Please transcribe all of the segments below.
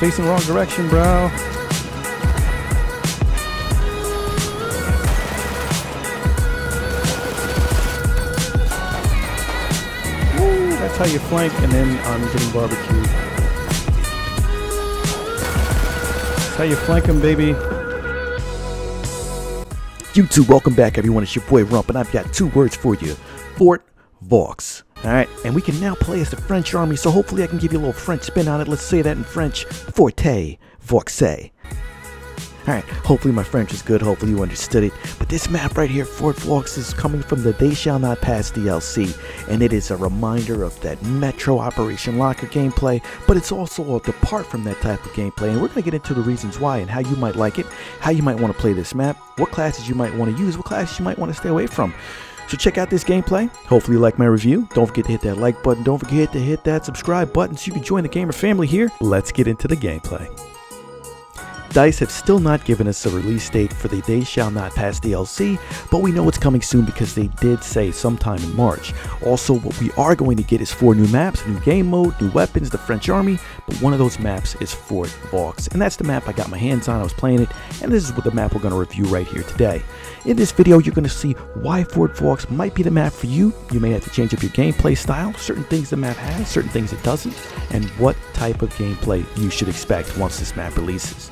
facing wrong direction, bro. Woo, that's how you flank, and then I'm getting barbecued. That's how you flank them, baby. YouTube, welcome back, everyone. It's your boy Rump, and I've got two words for you Fort Vaux. Alright, and we can now play as the French army, so hopefully I can give you a little French spin on it. Let's say that in French Forte Vauxay. Alright, hopefully my French is good, hopefully you understood it. But this map right here, Fort Vaux, is coming from the They Shall Not Pass DLC, and it is a reminder of that Metro Operation Locker gameplay, but it's also a depart from that type of gameplay, and we're going to get into the reasons why and how you might like it, how you might want to play this map, what classes you might want to use, what classes you might want to stay away from. So check out this gameplay. Hopefully you like my review. Don't forget to hit that like button. Don't forget to hit that subscribe button so you can join the gamer family here. Let's get into the gameplay. DICE have still not given us a release date for the They Shall Not Pass DLC, but we know it's coming soon because they did say sometime in March. Also, what we are going to get is four new maps, new game mode, new weapons, the French army, but one of those maps is Fort Vaux, and that's the map I got my hands on, I was playing it, and this is what the map we're going to review right here today. In this video, you're going to see why Fort Vaux might be the map for you, you may have to change up your gameplay style, certain things the map has, certain things it doesn't, and what type of gameplay you should expect once this map releases.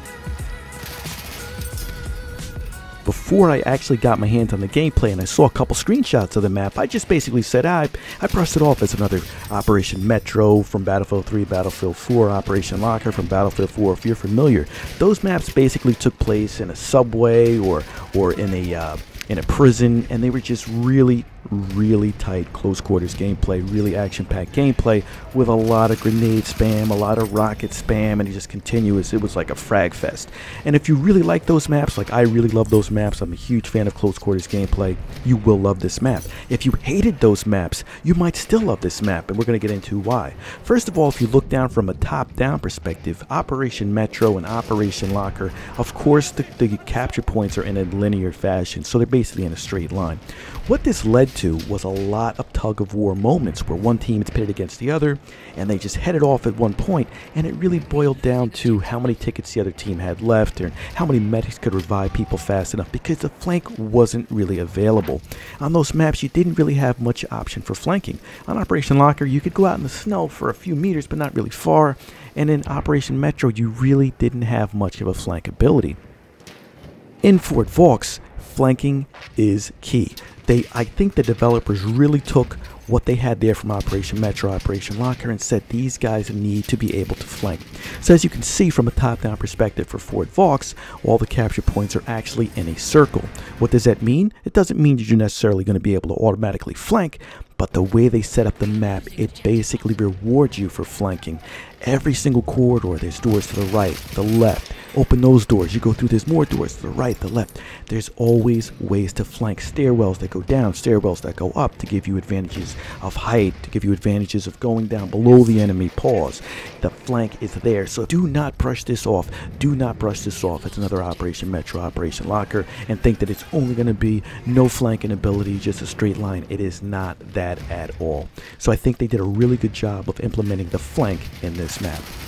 Before I actually got my hands on the gameplay and I saw a couple screenshots of the map, I just basically said ah, I, I brushed it off as another Operation Metro from Battlefield 3, Battlefield 4, Operation Locker from Battlefield 4, if you're familiar. Those maps basically took place in a subway or, or in a uh, in a prison, and they were just really, really tight close quarters gameplay, really action packed gameplay with a lot of grenade spam, a lot of rocket spam, and it just continuous. It was like a frag fest. And if you really like those maps, like I really love those maps, I'm a huge fan of close quarters gameplay, you will love this map. If you hated those maps, you might still love this map, and we're going to get into why. First of all, if you look down from a top down perspective, Operation Metro and Operation Locker, of course, the, the capture points are in a linear fashion, so they're basically in a straight line. What this led to was a lot of tug of war moments where one team is pitted against the other and they just headed off at one point and it really boiled down to how many tickets the other team had left and how many medics could revive people fast enough because the flank wasn't really available. On those maps you didn't really have much option for flanking. On Operation Locker you could go out in the snow for a few meters but not really far and in Operation Metro you really didn't have much of a flank ability. In Fort Vaux, flanking is key. They, I think the developers really took what they had there from Operation Metro, Operation Locker, and said these guys need to be able to flank. So as you can see from a top-down perspective for Fort Vaux, all the capture points are actually in a circle. What does that mean? It doesn't mean you're necessarily going to be able to automatically flank, but the way they set up the map, it basically rewards you for flanking. Every single corridor, there's doors to the right, the left. Open those doors. You go through, there's more doors to the right, the left. There's always ways to flank. Stairwells that go down, stairwells that go up to give you advantages of height, to give you advantages of going down below the enemy. Pause. The flank is there. So do not brush this off. Do not brush this off. It's another Operation Metro, Operation Locker, and think that it's only going to be no flanking ability, just a straight line. It is not that at all. So I think they did a really good job of implementing the flank in this map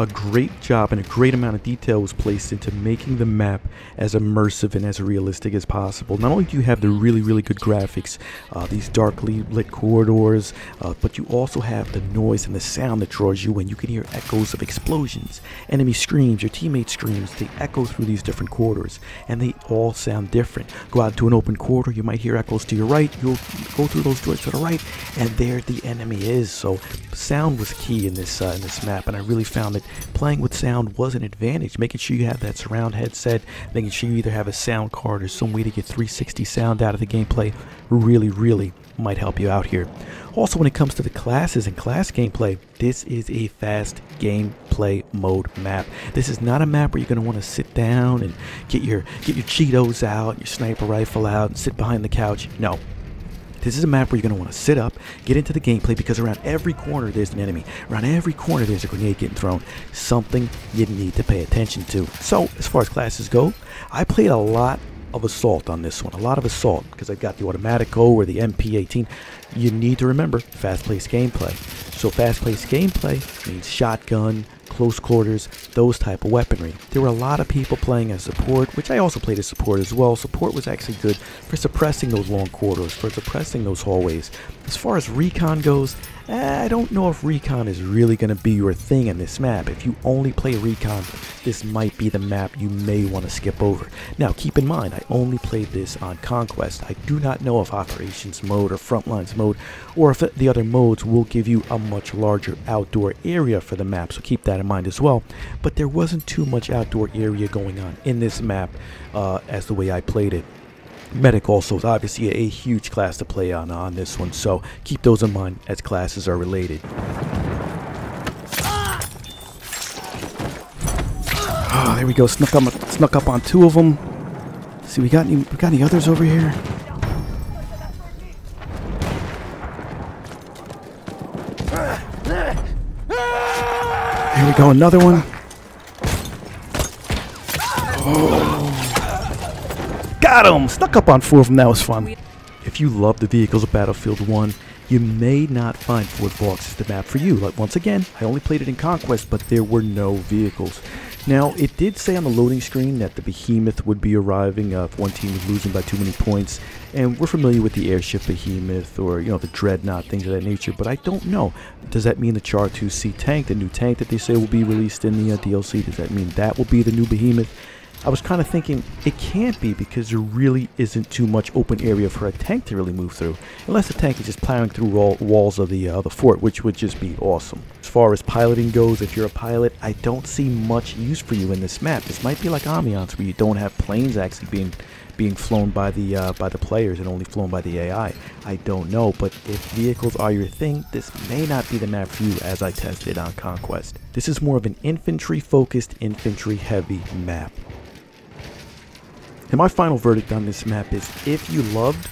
a great job and a great amount of detail was placed into making the map as immersive and as realistic as possible. Not only do you have the really, really good graphics, uh, these darkly lit corridors, uh, but you also have the noise and the sound that draws you in. You can hear echoes of explosions, enemy screams, your teammate screams. They echo through these different corridors, and they all sound different. Go out to an open corridor, you might hear echoes to your right. You'll go through those doors to the right, and there the enemy is. So sound was key in this uh, in this map, and I really found it playing with sound was an advantage. Making sure you have that surround headset, making sure you either have a sound card or some way to get 360 sound out of the gameplay really, really might help you out here. Also, when it comes to the classes and class gameplay, this is a fast gameplay mode map. This is not a map where you're going to want to sit down and get your get your Cheetos out, your sniper rifle out, and sit behind the couch. No, this is a map where you're going to want to sit up, get into the gameplay because around every corner there's an enemy. Around every corner there's a grenade getting thrown. Something you need to pay attention to. So, as far as classes go, I played a lot of assault on this one. A lot of assault because I've got the Automatico or the MP18. You need to remember fast-paced gameplay. So fast-paced gameplay means shotgun, close quarters, those type of weaponry. There were a lot of people playing as support, which I also played as support as well. Support was actually good for suppressing those long corridors, for suppressing those hallways. As far as recon goes, I don't know if recon is really going to be your thing in this map. If you only play recon, this might be the map you may want to skip over. Now keep in mind, I only played this on Conquest. I do not know if Operations mode or Frontlines mode or if the other modes will give you a much larger outdoor area for the map, so keep that in mind as well. But there wasn't too much outdoor area going on in this map uh, as the way I played it. Medic also is obviously a huge class to play on on this one, so keep those in mind as classes are related. Oh, there we go. Snuck up, snuck up on two of them. See, we got any, we got any others over here? Here we go, another one. Oh. Got him! Snuck up on four of them, that was fun. If you love the vehicles of Battlefield 1, you may not find Fort Vaux as the map for you. Like once again, I only played it in Conquest, but there were no vehicles. Now, it did say on the loading screen that the Behemoth would be arriving uh, if one team was losing by too many points, and we're familiar with the airship Behemoth or, you know, the Dreadnought, things of that nature, but I don't know. Does that mean the Char 2C tank, the new tank that they say will be released in the uh, DLC, does that mean that will be the new Behemoth? I was kind of thinking it can't be because there really isn't too much open area for a tank to really move through, unless the tank is just plowing through all walls of the uh, the fort, which would just be awesome. As far as piloting goes, if you're a pilot, I don't see much use for you in this map. This might be like Ambiance, where you don't have planes actually being being flown by the uh, by the players and only flown by the AI. I don't know, but if vehicles are your thing, this may not be the map for you as I tested on Conquest. This is more of an infantry-focused, infantry-heavy map. And my final verdict on this map is if you loved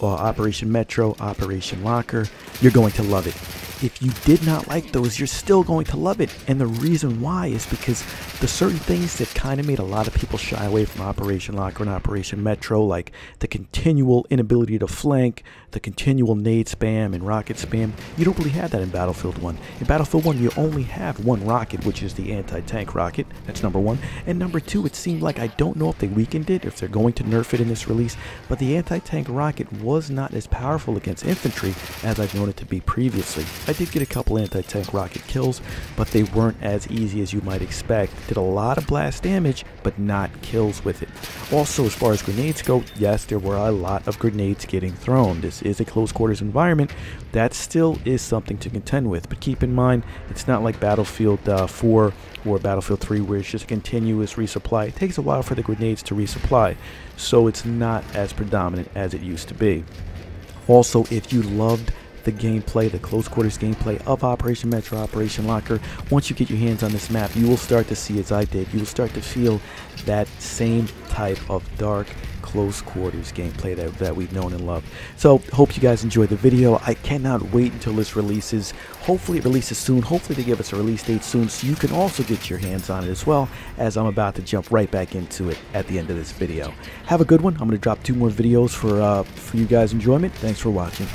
uh, Operation Metro, Operation Locker, you're going to love it. If you did not like those, you're still going to love it. And the reason why is because the certain things that kind of made a lot of people shy away from Operation Locker and Operation Metro, like the continual inability to flank, the continual nade spam and rocket spam, you don't really have that in Battlefield 1. In Battlefield 1, you only have one rocket, which is the anti-tank rocket. That's number one. And number two, it seemed like I don't know if they weakened it, if they're going to nerf it in this release, but the anti-tank rocket was not as powerful against infantry as I've known it to be previously. Did get a couple anti-tank rocket kills, but they weren't as easy as you might expect. Did a lot of blast damage, but not kills with it. Also, as far as grenades go, yes, there were a lot of grenades getting thrown. This is a close quarters environment. That still is something to contend with, but keep in mind, it's not like Battlefield uh, 4 or Battlefield 3 where it's just a continuous resupply. It takes a while for the grenades to resupply, so it's not as predominant as it used to be. Also, if you loved the gameplay, the close quarters gameplay of Operation Metro, Operation Locker. Once you get your hands on this map, you will start to see, as I did, you will start to feel that same type of dark, close quarters gameplay that, that we've known and loved. So, hope you guys enjoyed the video. I cannot wait until this releases. Hopefully it releases soon. Hopefully they give us a release date soon so you can also get your hands on it as well as I'm about to jump right back into it at the end of this video. Have a good one. I'm going to drop two more videos for, uh, for you guys' enjoyment. Thanks for watching.